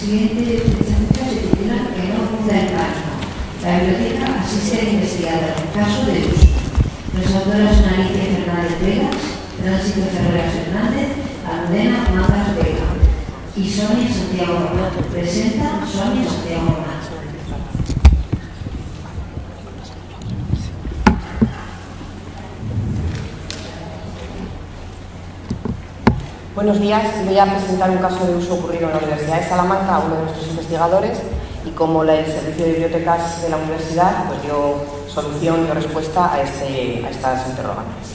siguiente precisamente se titula Que no cunda el pánico. La biblioteca asiste al investigador, caso de uso. Las autoras son Alicia Fernández Vegas, Francisco Ferreras Fernández, Almudena Matas Vega y Sonia Santiago Román. Presenta Sonia Santiago Buenos días, voy a presentar un caso de uso ocurrido en la Universidad de Salamanca a uno de nuestros investigadores y como el Servicio de Bibliotecas de la Universidad pues dio solución y respuesta a, este, estas interrogantes.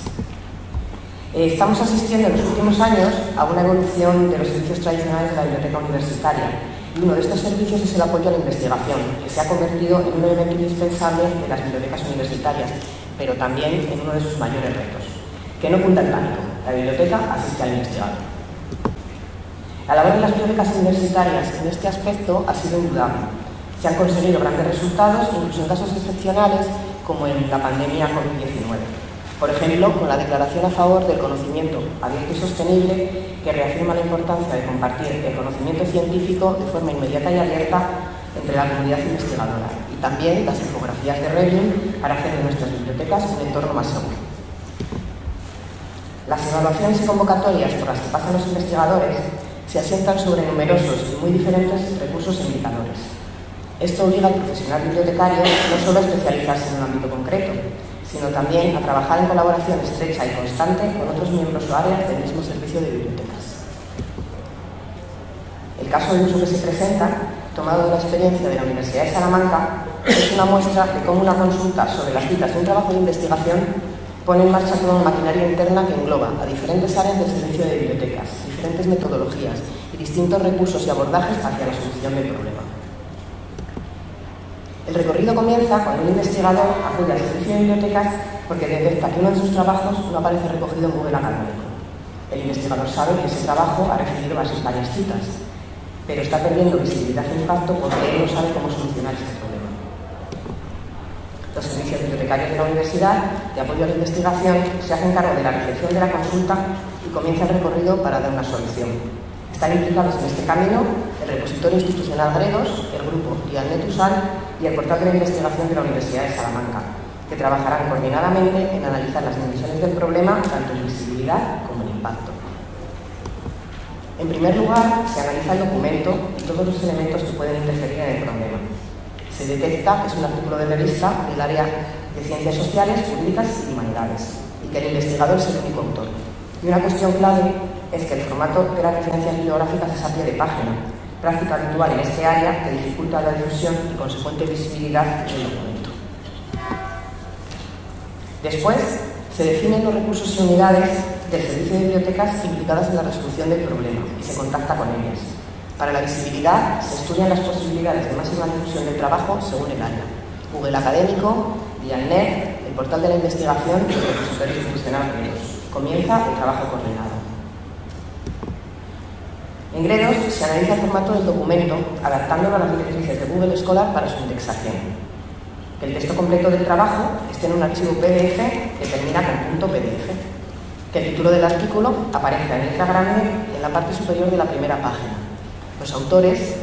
Eh, estamos asistiendo en los últimos años a una evolución de los servicios tradicionales de la biblioteca universitaria y uno de estos servicios es el apoyo a la investigación, que se ha convertido en un elemento indispensable de las bibliotecas universitarias, pero también en uno de sus mayores retos. Que no cunda el pánico, la biblioteca asiste al investigador. La labor de las bibliotecas universitarias en este aspecto ha sido indudable. Se han conseguido grandes resultados, incluso en casos excepcionales como en la pandemia COVID-19. Por ejemplo, con la declaración a favor del conocimiento abierto y sostenible, que reafirma la importancia de compartir el conocimiento científico de forma inmediata y abierta entre la comunidad investigadora. Y también las infografías de Review para hacer de nuestras bibliotecas un entorno más seguro. Las evaluaciones y convocatorias por las que pasan los investigadores se asientan sobre numerosos y muy diferentes recursos e indicadores. Esto obliga al profesional bibliotecario no solo a especializarse en un ámbito concreto, sino también a trabajar en colaboración estrecha y constante con otros miembros o áreas del mismo servicio de bibliotecas. El caso de uso que se presenta, tomado de la experiencia de la Universidad de Salamanca, es una muestra de cómo una consulta sobre las citas de un trabajo de investigación pone en marcha toda una maquinaria interna que engloba a diferentes áreas del servicio de bibliotecas, diferentes metodologías y distintos recursos y abordajes hacia la solución del problema. El recorrido comienza cuando un investigador acude al servicio de bibliotecas porque detecta que uno de sus trabajos no aparece recogido en Google Académico. El investigador sabe que ese trabajo ha recibido varias citas, pero está perdiendo visibilidad e impacto porque él no sabe cómo solucionar este problema. Los servicios bibliotecarios de la universidad de apoyo a la investigación se hacen cargo de la recepción de la consulta y comienza el recorrido para dar una solución. Están implicados en este camino el repositorio institucional Gredos, el grupo Dialnet USAL y el portal de la investigación de la Universidad de Salamanca, que trabajarán coordinadamente en analizar las dimensiones del problema, tanto en visibilidad como en impacto. En primer lugar, se analiza el documento y todos los elementos que pueden interferir en el problema. Se detecta que es un artículo de revista del área de ciencias sociales, jurídicas y humanidades, y que el investigador es el único autor. Y una cuestión clave es que el formato de las referencias bibliográficas es a pie de página, práctica habitual en este área que dificulta la difusión y consecuente visibilidad del documento. Después, se definen los recursos y unidades del servicio de bibliotecas implicadas en la resolución del problema y se contacta con ellas. Para la visibilidad, se estudian las posibilidades de máxima difusión del trabajo según el área. Google Académico, Dialnet, el portal de la investigación y el repositorio institucional Comienza el trabajo coordinado. En Gredos se analiza el formato del documento, adaptándolo a las directrices de Google Scholar para su indexación. Que el texto completo del trabajo esté en un archivo PDF que termina con .pdf. Que el título del artículo aparezca en letra grande en la parte superior de la primera página. Los autores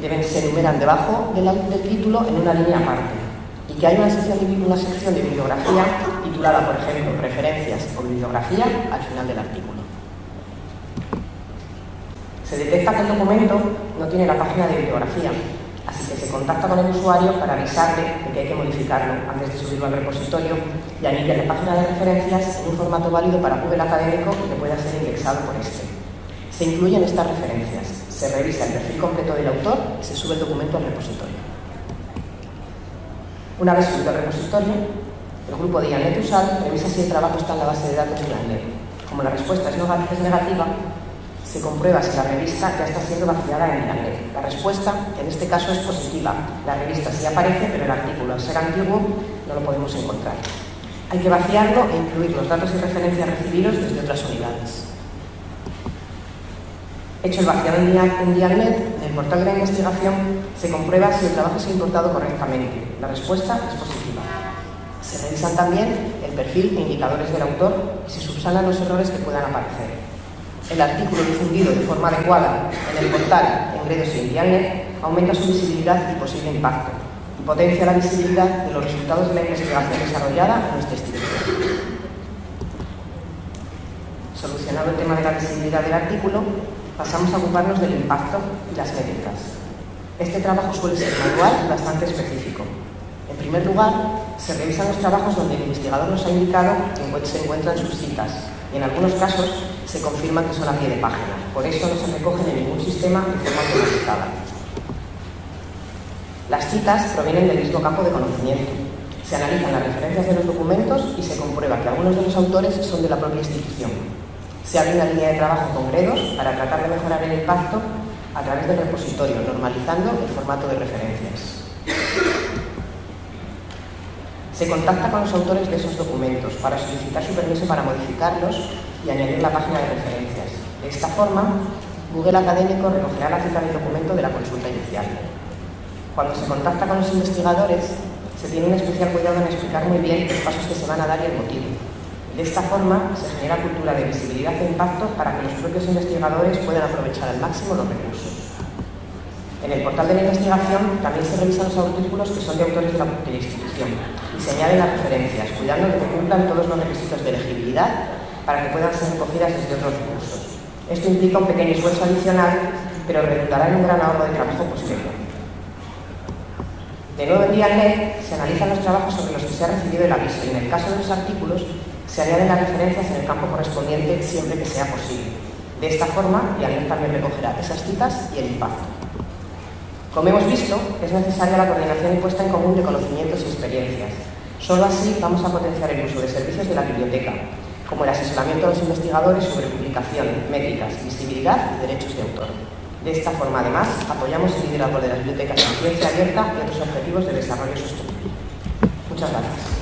deben se enumeran debajo del, título en una línea aparte y que haya una sección, de, bibliografía titulada, por ejemplo, Referencias o Bibliografía al final del artículo. Se detecta que el documento no tiene la página de bibliografía, así que se contacta con el usuario para avisarle de que hay que modificarlo antes de subirlo al repositorio y añadir la página de referencias en un formato válido para Google académico que pueda ser indexado por este. Se incluyen estas referencias, se revisa el perfil completo del autor y se sube el documento al repositorio. Una vez subido al repositorio, el grupo de IANET USAL revisa si el trabajo está en la base de datos de IANET. Como la respuesta es negativa, se comprueba si la revista ya está siendo vaciada en IANET. La respuesta, en este caso, es positiva. La revista sí aparece, pero el artículo, al ser antiguo, no lo podemos encontrar. Hay que vaciarlo e incluir los datos y referencias recibidos desde otras unidades. Hecho el vaciado en Dialnet, en el portal de la investigación se comprueba si el trabajo se ha importado correctamente. La respuesta es positiva. Se revisan también el perfil e indicadores del autor y se subsanan los errores que puedan aparecer. El artículo difundido de forma adecuada en el portal en Gredos y Internet aumenta su visibilidad y posible impacto y potencia la visibilidad de los resultados de la investigación desarrollada en nuestra institución. Solucionado el tema de la visibilidad del artículo, pasamos a ocuparnos del impacto y las métricas. Este trabajo suele ser manual y bastante específico. En primer lugar, se revisan los trabajos donde el investigador nos ha indicado que se encuentran sus citas y en algunos casos se confirma que son a pie de página. Por eso no se recogen en ningún sistema de forma automatizada. Las citas provienen del mismo campo de conocimiento. Se analizan las referencias de los documentos y se comprueba que algunos de los autores son de la propia institución. Se abre una línea de trabajo con Gredos para tratar de mejorar el impacto a través del repositorio, normalizando el formato de referencias. Se contacta con los autores de esos documentos para solicitar su permiso para modificarlos y añadir la página de referencias. De esta forma, Google Académico recogerá la cita del documento de la consulta inicial. Cuando se contacta con los investigadores, se tiene un especial cuidado en explicar muy bien los pasos que se van a dar y el motivo. De esta forma, se genera cultura de visibilidad e impacto para que los propios investigadores puedan aprovechar al máximo los recursos. En el portal de la investigación también se revisan los artículos que son de autores de la, institución y se añaden las referencias, cuidando de que cumplan todos los requisitos de elegibilidad para que puedan ser recogidas desde otros recursos. Esto implica un pequeño esfuerzo adicional, pero redundará en un gran ahorro de trabajo posterior. De nuevo en DIANET se analizan los trabajos sobre los que se ha recibido el aviso y en el caso de los artículos se añaden las referencias en el campo correspondiente siempre que sea posible. De esta forma, DIANET también recogerá esas citas y el impacto. Como hemos visto, es necesaria la coordinación y puesta en común de conocimientos y experiencias. Solo así vamos a potenciar el uso de servicios de la biblioteca, como el asesoramiento a los investigadores sobre publicación, métricas, visibilidad y derechos de autor. De esta forma, además, apoyamos el liderazgo de las bibliotecas en ciencia abierta y otros objetivos de desarrollo sostenible. Muchas gracias.